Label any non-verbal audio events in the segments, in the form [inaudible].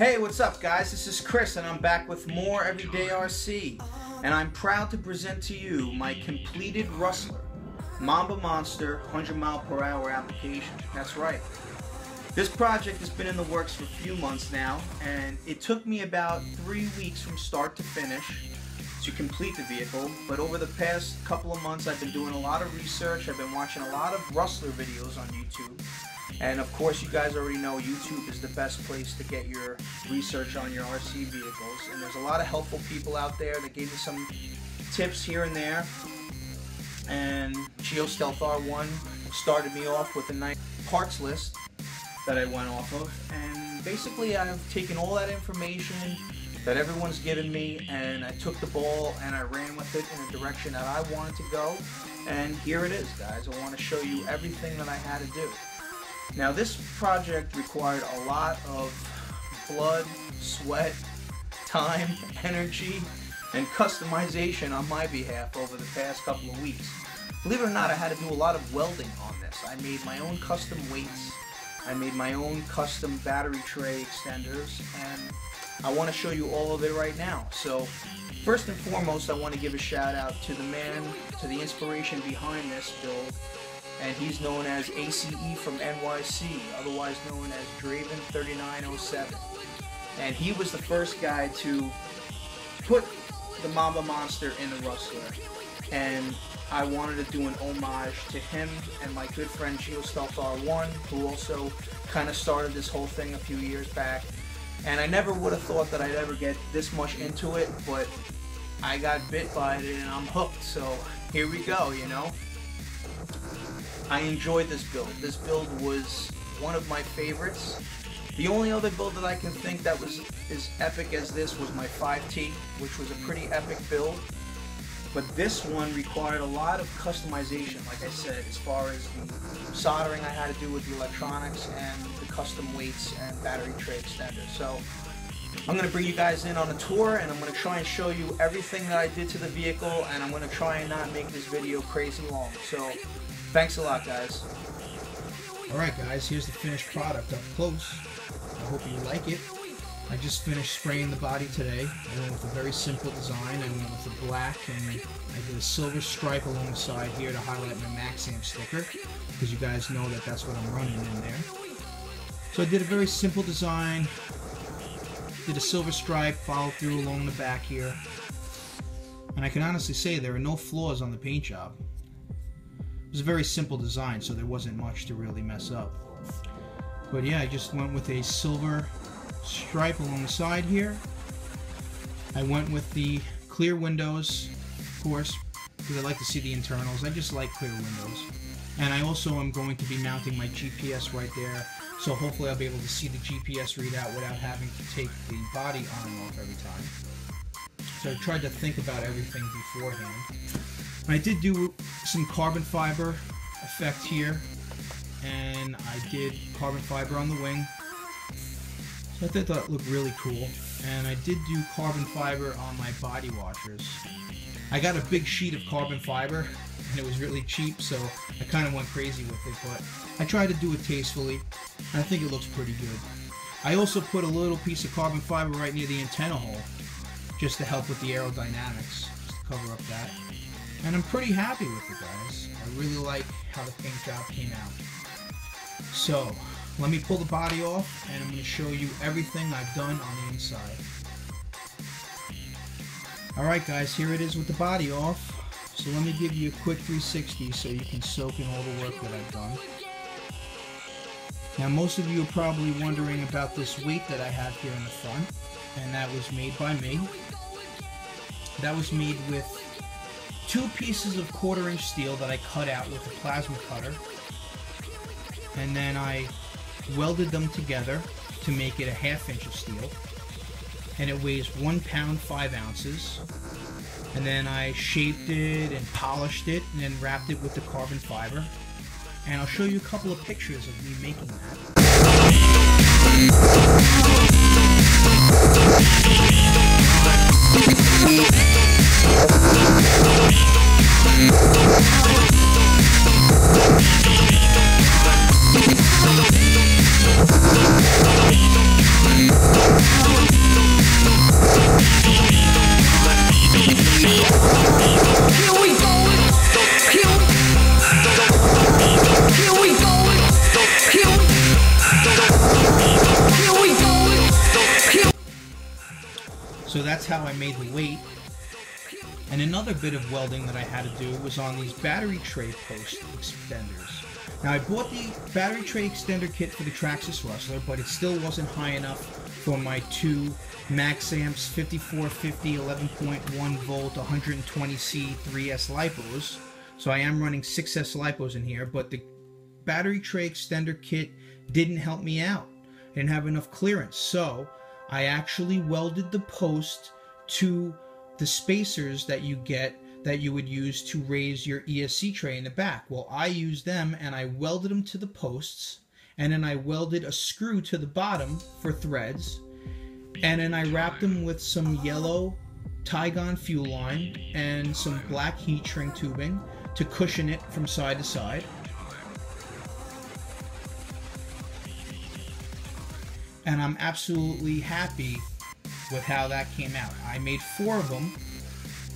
Hey, what's up, guys? This is Chris, and I'm back with more Everyday RC. And I'm proud to present to you my completed Rustler Mamba Monster 100 mile per hour application. That's right. This project has been in the works for a few months now, and it took me about three weeks from start to finish to complete the vehicle. But over the past couple of months, I've been doing a lot of research. I've been watching a lot of Rustler videos on YouTube. And of course, you guys already know YouTube is the best place to get your research on your RC vehicles. And there's a lot of helpful people out there that gave me some tips here and there. And Geo Stealth R1 started me off with a nice parts list that I went off of. And basically, I've taken all that information that everyone's given me and I took the ball and I ran with it in the direction that I wanted to go. And here it is, guys. I want to show you everything that I had to do. Now this project required a lot of blood, sweat, time, [laughs] energy, and customization on my behalf over the past couple of weeks. Believe it or not, I had to do a lot of welding on this. I made my own custom weights, I made my own custom battery tray extenders, and I want to show you all of it right now. So first and foremost, I want to give a shout out to the man, to the inspiration behind this build, and he's known as ACE from NYC, otherwise known as Draven3907. And he was the first guy to put the Mamba Monster in the Rustler. And I wanted to do an homage to him and my good friend GeoStealth R1, who also kind of started this whole thing a few years back. And I never would have thought that I'd ever get this much into it, but I got bit by it and I'm hooked. So here we go, you know. I enjoyed this build. This build was one of my favorites. The only other build that I can think that was as epic as this was my 5T, which was a pretty epic build. But this one required a lot of customization, like I said, as far as the soldering I had to do with the electronics and the custom weights and battery tray extender. So I'm going to bring you guys in on a tour and I'm going to try and show you everything that I did to the vehicle and I'm going to try and not make this video crazy long. So Thanks a lot, guys. Alright, guys, here's the finished product up close. I hope you like it. I just finished spraying the body today. I went with a very simple design. I went with the black and I did a silver stripe along the side here to highlight my Maxamps sticker because you guys know that that's what I'm running in there. So I did a very simple design. Did a silver stripe, followed through along the back here. And I can honestly say there are no flaws on the paint job. It was a very simple design, so there wasn't much to really mess up. But yeah, I just went with a silver stripe along the side here. I went with the clear windows, of course, because I like to see the internals. I just like clear windows. And I also am going to be mounting my GPS right there, so hopefully I'll be able to see the GPS readout without having to take the body on and off every time. So I tried to think about everything beforehand. I did do some carbon fiber effect here, and I did carbon fiber on the wing. So I thought that looked really cool. And I did do carbon fiber on my body washers. I got a big sheet of carbon fiber, and it was really cheap, so I kind of went crazy with it, but I tried to do it tastefully, and I think it looks pretty good. I also put a little piece of carbon fiber right near the antenna hole, just to help with the aerodynamics, just to cover up that. And I'm pretty happy with it, guys. I really like how the paint job came out. So, let me pull the body off, and I'm going to show you everything I've done on the inside. Alright guys, here it is with the body off. So let me give you a quick 360 so you can soak in all the work that I've done. Now most of you are probably wondering about this weight that I have here in the front, and that was made by me. That was made with two pieces of quarter inch steel that I cut out with a plasma cutter. And then I welded them together to make it a half inch of steel. And it weighs one pound, five ounces. And then I shaped it and polished it and then wrapped it with the carbon fiber. And I'll show you a couple of pictures of me making that. Thank bit of welding that I had to do was on these battery tray post extenders. Now I bought the battery tray extender kit for the Traxxas Rustler, but it still wasn't high enough for my two Maxamps 5450 11.1 volt 120C 3S LiPos. So I am running 6S LiPos in here, but the battery tray extender kit didn't help me out. I didn't have enough clearance. So I actually welded the post to the spacers that you get that you would use to raise your ESC tray in the back. Well, I used them and I welded them to the posts and then I welded a screw to the bottom for threads and then I wrapped them with some yellow Tygon fuel line and some black heat shrink tubing to cushion it from side to side. And I'm absolutely happy with how that came out. I made four of them.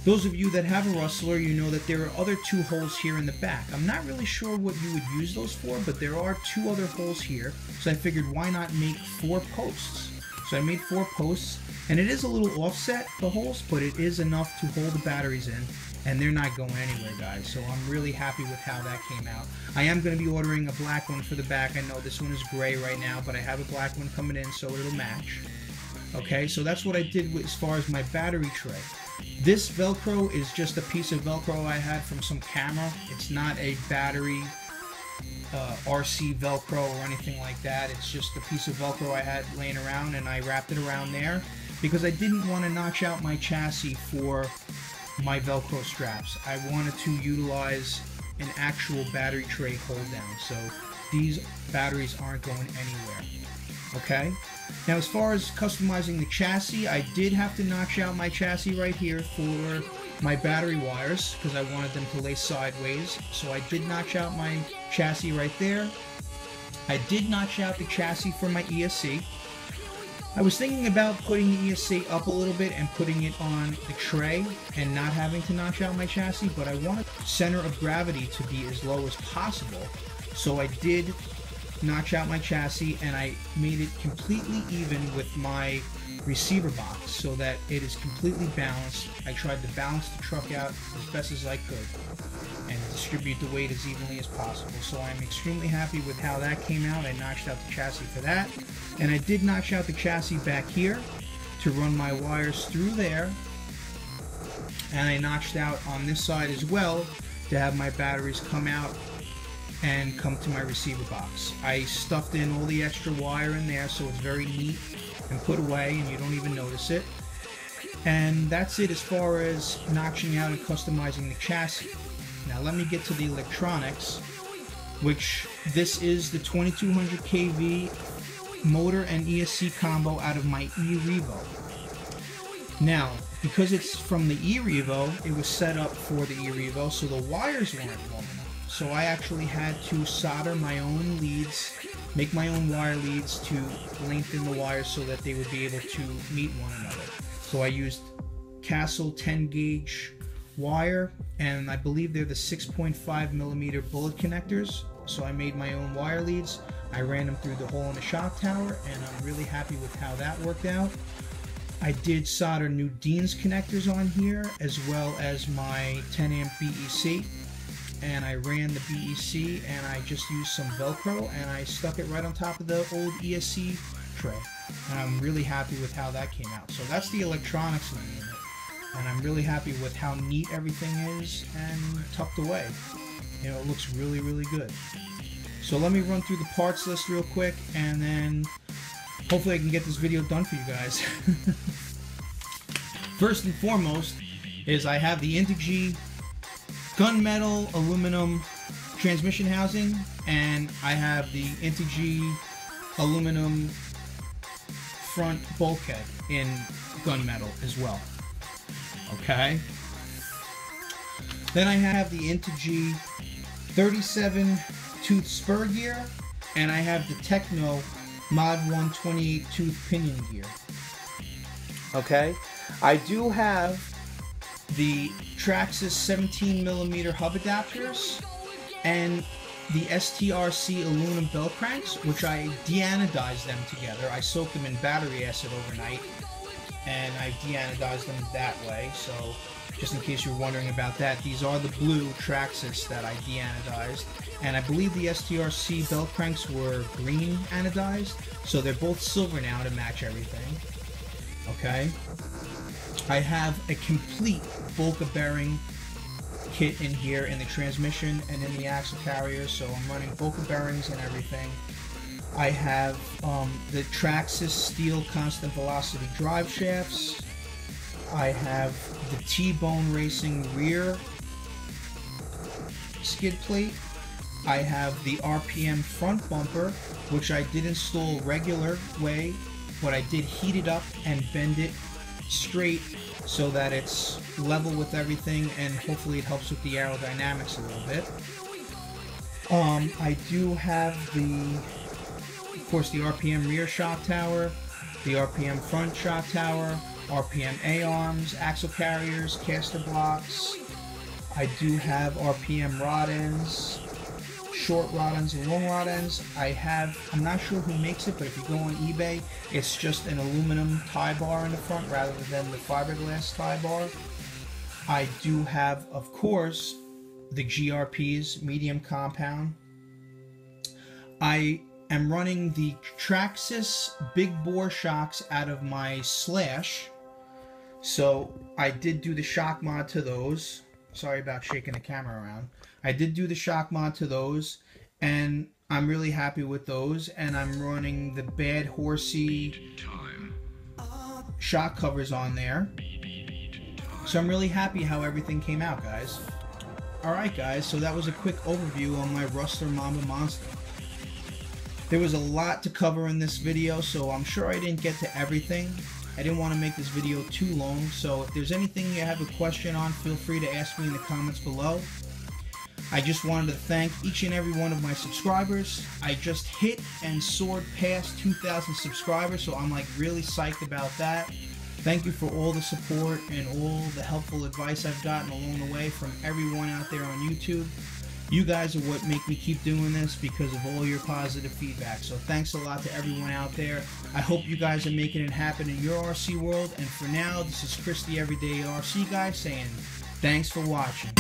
Those of you that have a rustler, you know that there are other two holes here in the back. I'm not really sure what you would use those for, but there are two other holes here. So I figured why not make four posts? So I made four posts, and it is a little offset, the holes, but it is enough to hold the batteries in, and they're not going anywhere, guys. So I'm really happy with how that came out. I am going to be ordering a black one for the back. I know this one is gray right now, but I have a black one coming in, so it'll match. Okay, so that's what I did as far as my battery tray. This Velcro is just a piece of Velcro I had from some camera. It's not a battery uh, RC Velcro or anything like that. It's just a piece of Velcro I had laying around and I wrapped it around there because I didn't want to notch out my chassis for my Velcro straps. I wanted to utilize an actual battery tray hold down so these batteries aren't going anywhere. Okay? Now as far as customizing the chassis, I did have to notch out my chassis right here for my battery wires because I wanted them to lay sideways. So I did notch out my chassis right there. I did notch out the chassis for my ESC. I was thinking about putting the ESC up a little bit and putting it on the tray and not having to notch out my chassis, but I wanted center of gravity to be as low as possible. So I did notch out my chassis and I made it completely even with my receiver box so that it is completely balanced. I tried to balance the truck out as best as I could and distribute the weight as evenly as possible. So I'm extremely happy with how that came out. I notched out the chassis for that. And I did notch out the chassis back here to run my wires through there. And I notched out on this side as well to have my batteries come out and come to my receiver box. I stuffed in all the extra wire in there so it's very neat and put away and you don't even notice it. And that's it as far as notching out and customizing the chassis. Now let me get to the electronics, which this is the 2200 kV motor and ESC combo out of my e-Revo. Now, because it's from the e-Revo, it was set up for the e-Revo, so the wires weren't long enough. So I actually had to solder my own leads make my own wire leads to lengthen the wires so that they would be able to meet one another. So I used Castle 10 gauge wire and I believe they're the 6.5 millimeter bullet connectors. So I made my own wire leads. I ran them through the hole in the shock tower and I'm really happy with how that worked out. I did solder new Dean's connectors on here as well as my 10 amp BEC and I ran the BEC and I just used some Velcro and I stuck it right on top of the old ESC tray. And I'm really happy with how that came out. So that's the electronics in the. And I'm really happy with how neat everything is and tucked away. You know, it looks really, really good. So let me run through the parts list real quick and then hopefully I can get this video done for you guys. [laughs] First and foremost is I have the Integy gunmetal aluminum transmission housing, and I have the Integy aluminum front bulkhead in gunmetal as well. Okay. Then I have the Integy 37 tooth spur gear, and I have the Tekno Mod 128 tooth pinion gear. Okay. I do have the Traxxas 17 millimeter hub adapters, and the STRC aluminum bell cranks, which I deanodized them together. I soaked them in battery acid overnight, and I deanodized them that way. So just in case you're wondering about that, these are the blue Traxxas that I deanodized. And I believe the STRC bell cranks were green anodized, so they're both silver now to match everything. Okay. I have a complete Boca bearing kit in here in the transmission and in the axle carrier, so I'm running Boca bearings and everything. I have um, the Traxxas steel constant velocity drive shafts. I have the T-Bone Racing rear skid plate. I have the RPM front bumper, which I did install regular way, but I did heat it up and bend it straight so that it's level with everything and hopefully it helps with the aerodynamics a little bit. Um, I do have the of course, the RPM rear shock tower, the RPM front shock tower, RPM A-arms, axle carriers, caster blocks. I do have RPM rod ends, short rod ends and long rod ends. I have, I'm not sure who makes it, but if you go on eBay, it's just an aluminum tie bar in the front rather than the fiberglass tie bar. I do have, of course, the GRPs, medium compound. I am running the Traxxas big bore shocks out of my Slash. So I did do the shock mod to those. Sorry about shaking the camera around. I did do the shock mod to those and I'm really happy with those and I'm running the Bad Horsie shock covers on there. So I'm really happy how everything came out guys. Alright guys, so that was a quick overview on my Rustler Mamba Monster. There was a lot to cover in this video, so I'm sure I didn't get to everything. I didn't want to make this video too long, so if there's anything you have a question on, feel free to ask me in the comments below. I just wanted to thank each and every one of my subscribers. I just hit and soared past 2,000 subscribers, so I'm like really psyched about that. Thank you for all the support and all the helpful advice I've gotten along the way from everyone out there on YouTube. You guys are what make me keep doing this because of all your positive feedback. So thanks a lot to everyone out there. I hope you guys are making it happen in your RC world. And for now, this is Chris the Everyday RC Guy saying thanks for watching.